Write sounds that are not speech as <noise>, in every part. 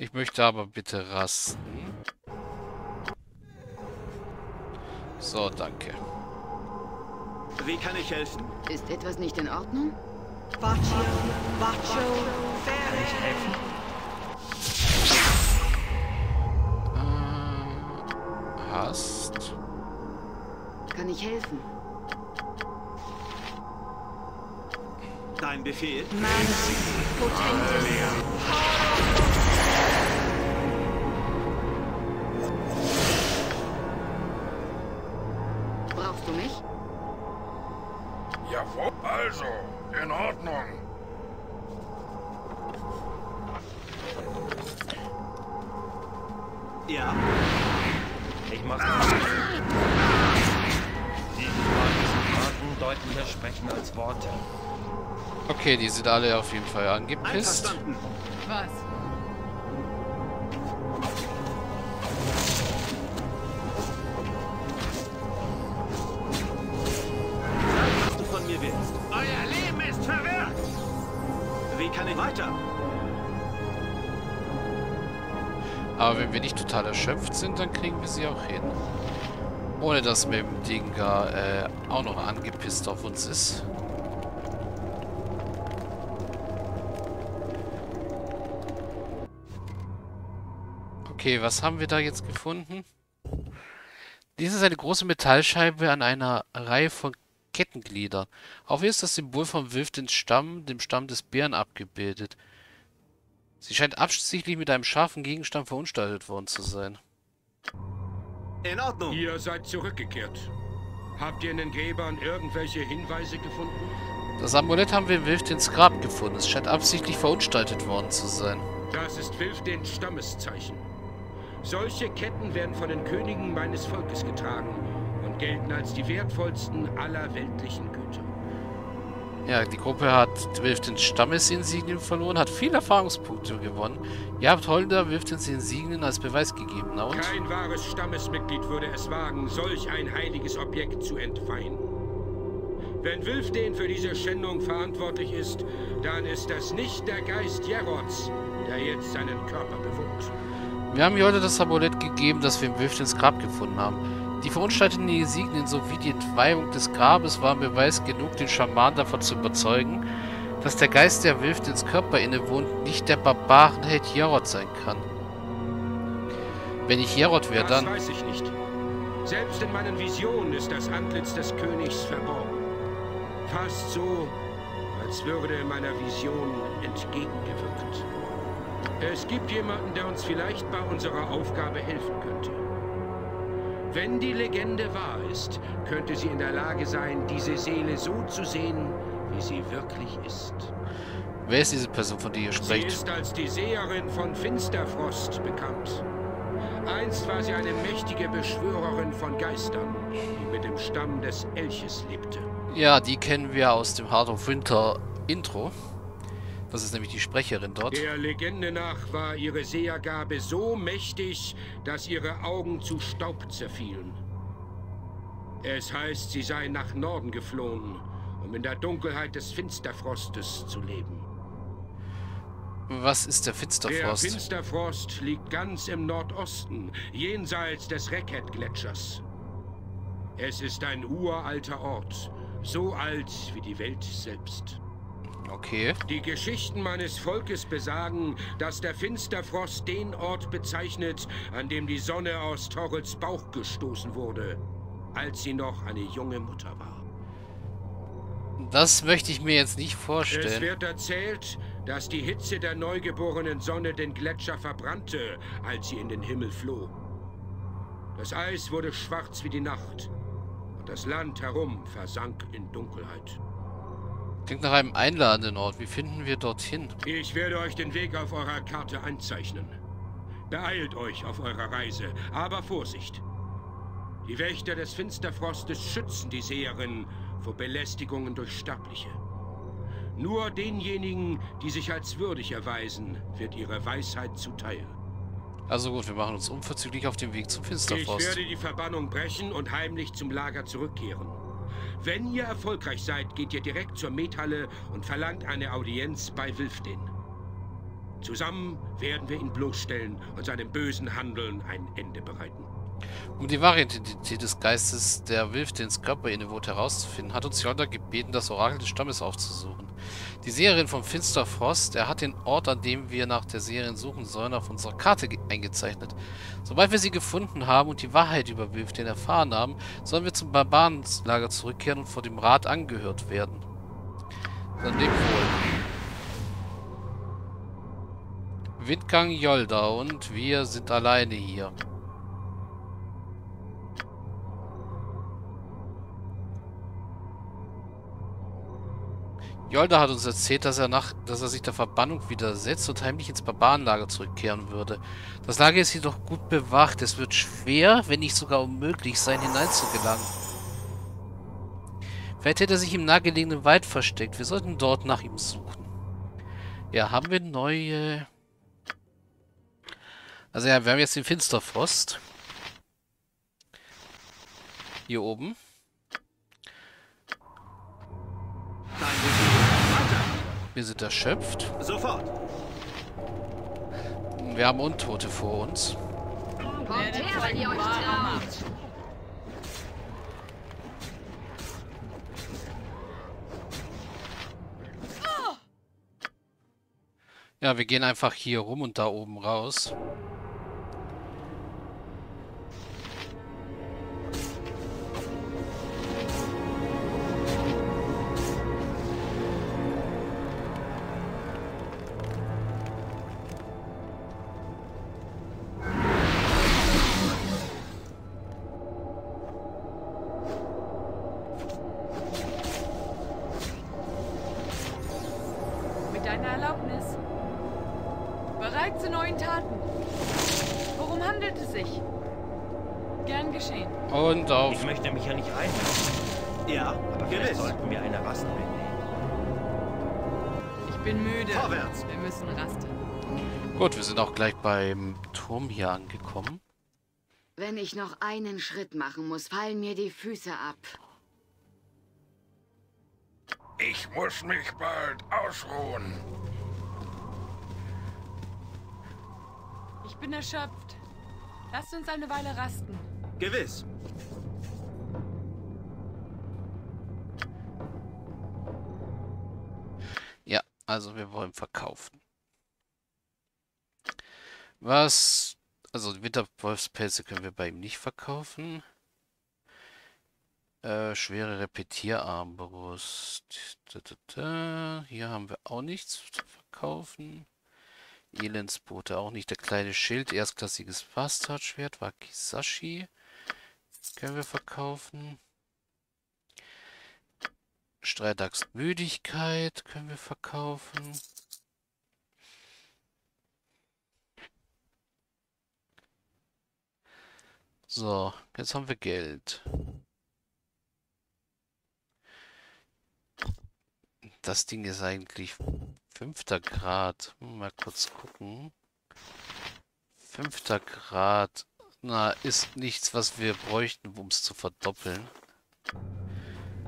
Ich möchte aber bitte rasten. So, danke. Wie kann ich helfen? Ist etwas nicht in Ordnung? Baccio, Baccio, kann ich helfen? Äh, hast. Kann ich helfen? Dein Befehl? Manus, potentes, also, in Ordnung. Ja. Ich mach's mal. Die Taten deuten mehr Sprechen als Worte. Okay, die sind alle auf jeden Fall angepisst. Was? Total erschöpft sind, dann kriegen wir sie auch hin. Ohne dass mit dem Ding äh, auch noch angepisst auf uns ist. Okay, was haben wir da jetzt gefunden? Dies ist eine große Metallscheibe an einer Reihe von Kettengliedern. Auf ihr ist das Symbol vom Wilf den Stamm, dem Stamm des Bären, abgebildet. Sie scheint absichtlich mit einem scharfen Gegenstand verunstaltet worden zu sein. In Ordnung. Ihr seid zurückgekehrt. Habt ihr in den Gräbern irgendwelche Hinweise gefunden? Das Amulett haben wir im Wilftins Grab gefunden. Es scheint absichtlich verunstaltet worden zu sein. Das ist Wilfdens Stammeszeichen. Solche Ketten werden von den Königen meines Volkes getragen und gelten als die wertvollsten aller weltlichen. Ja, die Gruppe hat Wilftins Stammesinsignien verloren, hat viele Erfahrungspunkte gewonnen. Ihr habt Holder Wilftins Insignien als Beweis gegeben. Na und? Kein wahres Stammesmitglied würde es wagen, solch ein heiliges Objekt zu entweihen. Wenn Wilfden für diese Schändung verantwortlich ist, dann ist das nicht der Geist Jerots, der jetzt seinen Körper bewohnt. Wir haben Jolde das Amulett gegeben, das wir im Wilftins Grab gefunden haben. Die verunstalteten Insignien sowie die Entweihung des Grabes waren Beweis genug, den Schaman davon zu überzeugen, dass der Geist, der Wilftins Körper innewohnt, nicht der Barbarenheld Jerod sein kann. Wenn ich Jerod wäre, Das dann... weiß ich nicht. Selbst in meinen Visionen ist das Antlitz des Königs verborgen. Fast so, als würde meiner Vision entgegengewirkt. Es gibt jemanden, der uns vielleicht bei unserer Aufgabe helfen könnte. Wenn die Legende wahr ist, könnte sie in der Lage sein, diese Seele so zu sehen, wie sie wirklich ist. Wer ist diese Person, von der ihr Sie spricht? ist als die Seherin von Finsterfrost bekannt. Einst war sie eine mächtige Beschwörerin von Geistern, die mit dem Stamm des Elches lebte. Ja, die kennen wir aus dem Heart of Winter Intro. Das ist nämlich die Sprecherin dort. Der Legende nach war ihre Sehergabe so mächtig, dass ihre Augen zu Staub zerfielen. Es heißt, sie sei nach Norden geflohen, um in der Dunkelheit des Finsterfrostes zu leben. Was ist der Der Finsterfrost? Finsterfrost liegt ganz im Nordosten, jenseits des Reckhead-Gletschers. Es ist ein uralter Ort, so alt wie die Welt selbst. Okay. Die Geschichten meines Volkes besagen, dass der Finsterfrost den Ort bezeichnet, an dem die Sonne aus Torrels Bauch gestoßen wurde, als sie noch eine junge Mutter war. Das möchte ich mir jetzt nicht Es vorstellen. wird erzählt, dass die Hitze der neugeborenen Sonne den Gletscher verbrannte, als sie in den Himmel floh. Das Eis wurde schwarz wie die Nacht und das Land herum versank in Dunkelheit. Klingt nach einem einladenden Ort. Wie finden wir dorthin? Ich werde euch den Weg auf eurer Karte einzeichnen. Beeilt euch auf eurer Reise, aber Vorsicht! Die Wächter des Finsterfrostes schützen die Seherin vor Belästigungen durch Sterbliche. Nur denjenigen, die sich als würdig erweisen, wird ihre Weisheit zuteil. Also gut, wir machen uns unverzüglich auf den Weg zum Ich Finsterfrost. werde die Verbannung brechen und heimlich zum Lager zurückkehren. Wenn ihr erfolgreich seid, geht ihr direkt zur Methalle und verlangt eine Audienz bei Wilfden. Zusammen werden wir ihn bloßstellen und seinem bösen Handeln ein Ende bereiten. Um die wahre Identität des Geistes, der Wilfdins Körper innewohnt, herauszufinden, hat uns Yolda gebeten, das Orakel des Stammes aufzusuchen. Die Seherin von Finsterfrost, er hat den Ort, an dem wir nach der Seherin suchen sollen, auf unserer Karte eingezeichnet. Sobald wir sie gefunden haben und die Wahrheit über Wilfdin erfahren haben, sollen wir zum Barbarenlager zurückkehren und vor dem Rat angehört werden. Dann leb wohl. Windgang Yolda und wir sind alleine hier. Yolda hat uns erzählt, dass er, nach, dass er sich der Verbannung widersetzt und heimlich ins Barbarenlager zurückkehren würde. Das Lager ist jedoch gut bewacht. Es wird schwer, wenn nicht sogar unmöglich sein, hineinzugelangen. Vielleicht hätte er sich im nahegelegenen Wald versteckt. Wir sollten dort nach ihm suchen. Ja, haben wir neue... Also ja, wir haben jetzt den Finsterfrost. Hier oben. Wir sind erschöpft. Sofort. Wir haben Untote vor uns. Kommt her, wenn ihr euch traut. Ja, wir gehen einfach hier rum und da oben raus. Gern geschehen. Und Ich auf. möchte mich ja nicht einmischen, Ja, aber vielleicht gewiss. sollten wir eine Rast einlegen. Ich bin müde. Vorwärts. Wir müssen rasten. Gut, wir sind auch gleich beim Turm hier angekommen. Wenn ich noch einen Schritt machen muss, fallen mir die Füße ab. Ich muss mich bald ausruhen. Ich bin erschöpft. Lasst uns eine Weile rasten. Gewiss. Ja, also wir wollen verkaufen. Was... Also Winterwolfspelze können wir bei ihm nicht verkaufen. Äh, schwere Repetierarmbrust. Da, da, da. Hier haben wir auch nichts zu verkaufen. Elendsboote auch nicht. Der kleine Schild, erstklassiges Bastardschwert, Wakizashi. Können wir verkaufen. Streitaxt Müdigkeit können wir verkaufen. So, jetzt haben wir Geld. Das Ding ist eigentlich fünfter Grad. Mal kurz gucken. Fünfter Grad. Na, ist nichts, was wir bräuchten, um es zu verdoppeln.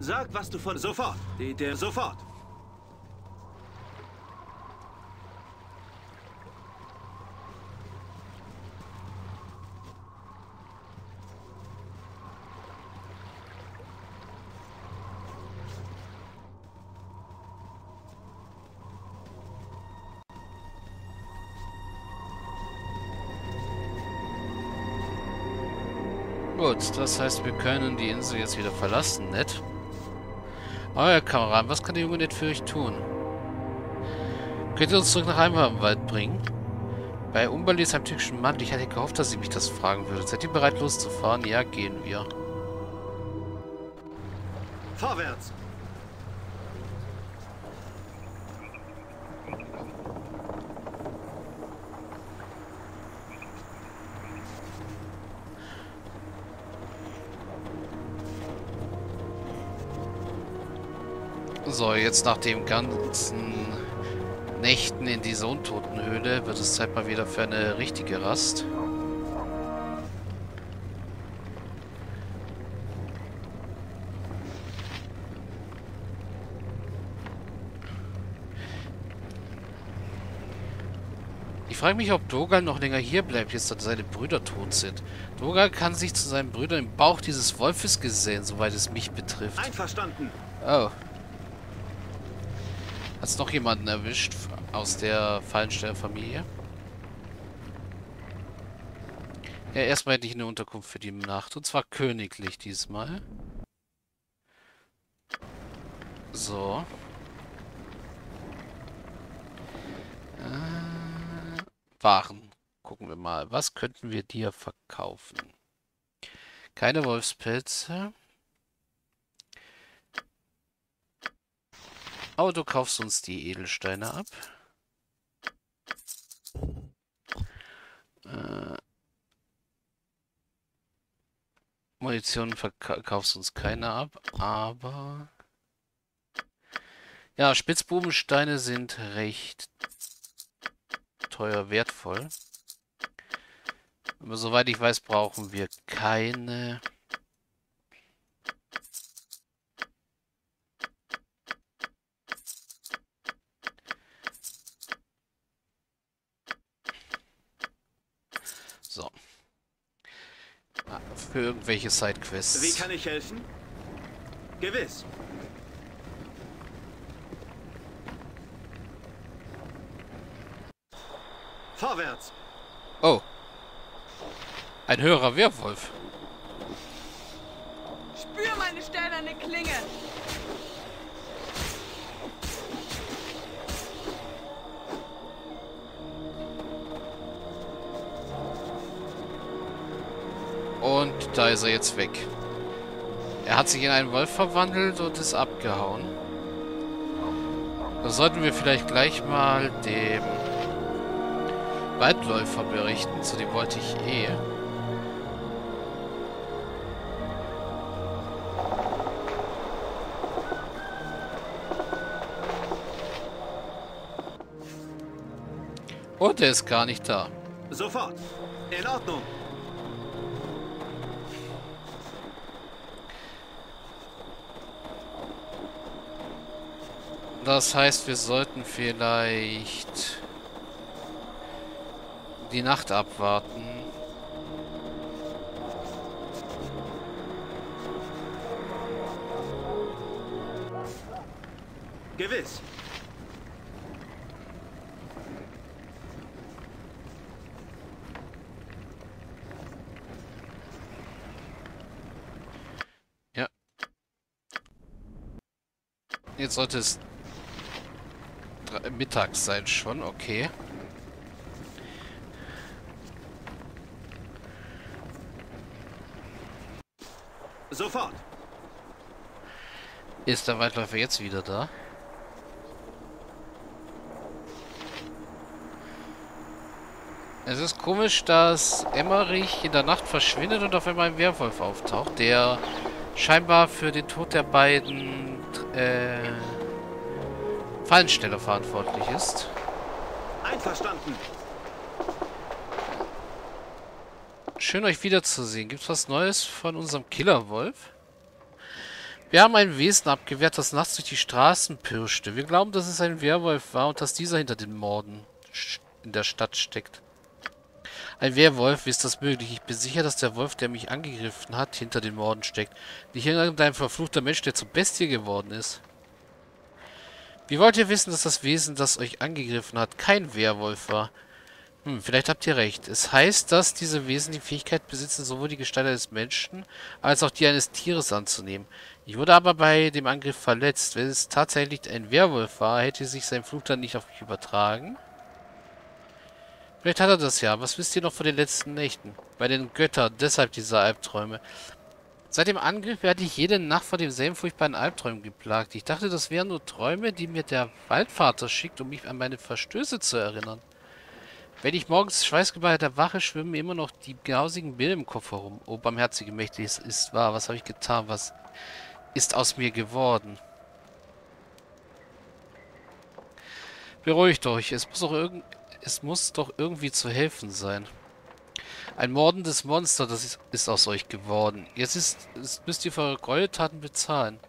Sag, was du von... Sofort. Die, der sofort. Gut, das heißt, wir können die Insel jetzt wieder verlassen, nett. Euer Kameraden, was kann der Junge nicht für euch tun? Könnt ihr uns zurück nach Heimwald bringen? Bei Umberlis einem typischen Mann. Ich hatte gehofft, dass ihr mich das fragen würdet. Seid ihr bereit loszufahren? Ja, gehen wir. Vorwärts. So, jetzt nach den ganzen Nächten in dieser Untotenhöhle wird es Zeit mal wieder für eine richtige Rast. Ich frage mich, ob Dogal noch länger hier bleibt, jetzt da seine Brüder tot sind. Dogal kann sich zu seinen Brüdern im Bauch dieses Wolfes gesehen, soweit es mich betrifft. Einverstanden. Oh. Hat's noch jemanden erwischt aus der Fallenstellerfamilie? Ja, erstmal hätte ich eine Unterkunft für die Nacht. Und zwar königlich diesmal. So. Äh, Waren. Gucken wir mal. Was könnten wir dir verkaufen? Keine Wolfspelze. Aber du kaufst uns die Edelsteine ab. Äh, Munition verkaufst uns keine ab, aber... Ja, Spitzbubensteine sind recht teuer wertvoll. Aber soweit ich weiß, brauchen wir keine... So. Ah, für irgendwelche Sidequests. Wie kann ich helfen? Gewiss. Vorwärts! Oh. Ein höherer Werwolf. Spür meine steinerne Klinge. Da ist er jetzt weg. Er hat sich in einen Wolf verwandelt und ist abgehauen. Da sollten wir vielleicht gleich mal dem Waldläufer berichten. Zu dem wollte ich eh. Und er ist gar nicht da. Sofort! In Ordnung! Das heißt, wir sollten vielleicht die Nacht abwarten. Gewiss. Ja. Jetzt sollte es drei- mittags sein schon, okay. Sofort! Ist der Waldläufer jetzt wieder da? Es ist komisch, dass Emmerich in der Nacht verschwindet und auf einmal ein Werwolf auftaucht, der scheinbar für den Tod der beiden äh, Fallensteller verantwortlich ist. Einverstanden! Schön euch wiederzusehen. Gibt's was Neues von unserem Killerwolf? Wir haben ein Wesen abgewehrt, das nachts durch die Straßen pirschte. Wir glauben, dass es ein Werwolf war und dass dieser hinter den Morden in der Stadt steckt. Ein Werwolf, wie ist das möglich? Ich bin sicher, dass der Wolf, der mich angegriffen hat, hinter den Morden steckt. Nicht irgendein verfluchter Mensch, der zur Bestie geworden ist. Wie wollt ihr wissen, dass das Wesen, das euch angegriffen hat, kein Werwolf war? Hm, vielleicht habt ihr recht. Es heißt, dass diese Wesen die Fähigkeit besitzen, sowohl die Gestalt eines Menschen als auch die eines Tieres anzunehmen. Ich wurde aber bei dem Angriff verletzt. Wenn es tatsächlich ein Werwolf war, hätte sich sein Fluch dann nicht auf mich übertragen. Vielleicht hat er das ja. Was wisst ihr noch von den letzten Nächten? Bei den Göttern, deshalb diese Albträume. Seit dem Angriff werde ich jede Nacht vor demselben furchtbaren Albträumen geplagt. Ich dachte, das wären nur Träume, die mir der Waldvater schickt, um mich an meine Verstöße zu erinnern. Wenn ich morgens schweißgebadet erwache, schwimmen immer noch die grausigen Bilder im Kopf herum. Oh, barmherzige Mächte, es ist wahr. Was habe ich getan? Was ist aus mir geworden? Beruhigt euch. Es muss doch, irgend es muss doch irgendwie zu helfen sein. Ein mordendes Monster, das ist, ist aus euch geworden. Jetzt, ist, jetzt müsst ihr für eure Gräueltaten bezahlen.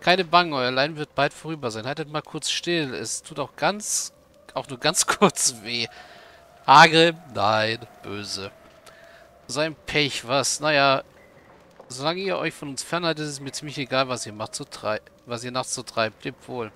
Keine Bange, euer Leiden wird bald vorüber sein. Haltet mal kurz still. Es tut auch ganz, auch nur ganz <laughs> kurz weh. Agrim? Nein, böse. Sein Pech, was? Naja, solange ihr euch von uns fernhaltet, ist es mir ziemlich egal, was ihr macht, was ihr nachts so treibt. Lebt wohl.